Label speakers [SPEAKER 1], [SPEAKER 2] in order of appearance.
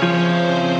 [SPEAKER 1] Música